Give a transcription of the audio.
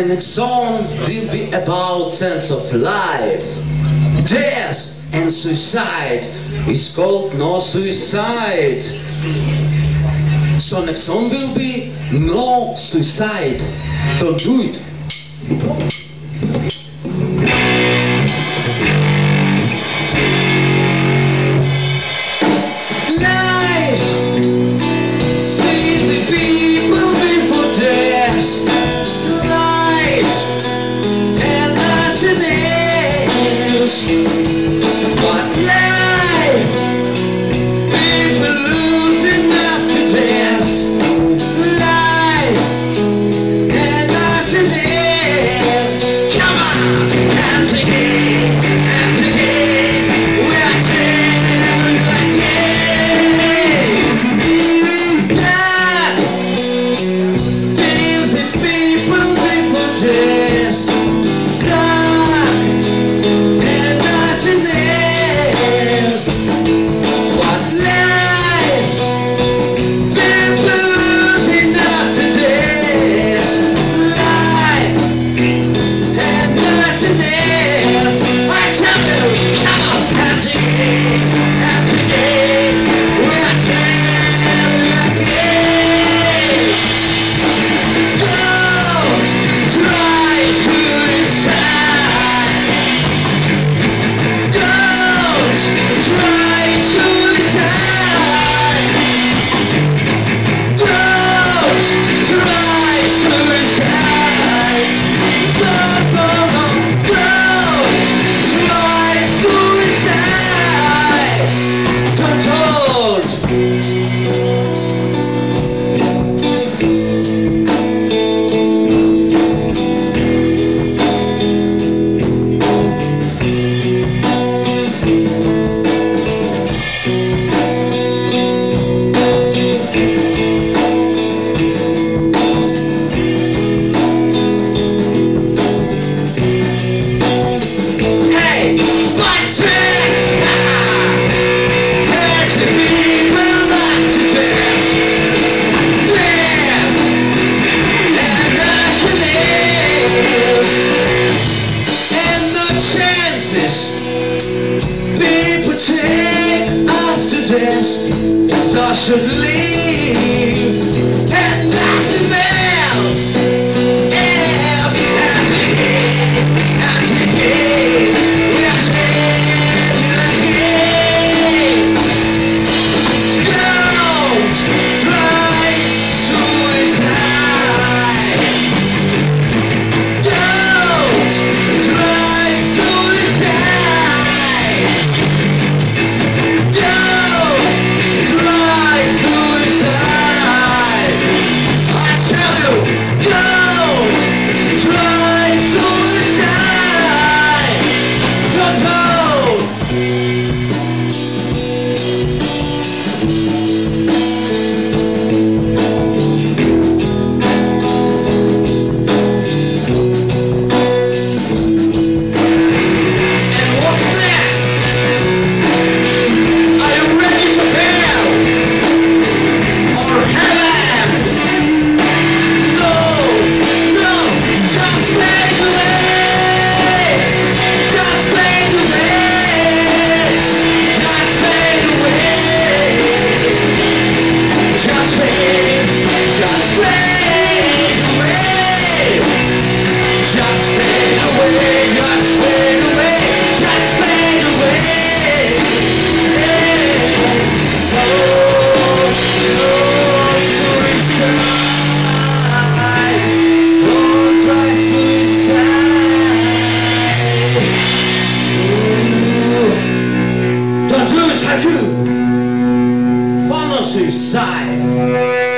and its song will be about sense of life, death and suicide. It's called No Suicide. So next song will be No Suicide. Don't do it. dance. you. Follow side.